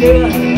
yeah.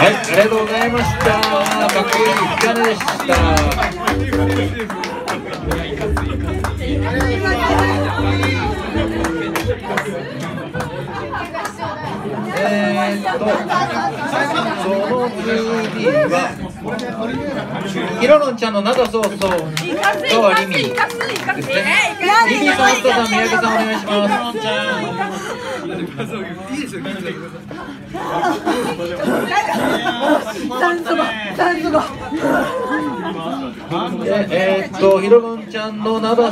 はい、ありがとうございました。かっこいいピアノでした。えー、っと、その次は、ヒロロンちゃんの中そうそう、とはリミ？リミさん、アットさん、三宅さん、お願いします。いいですよ、えー、っと、ひろのんちゃんのなだ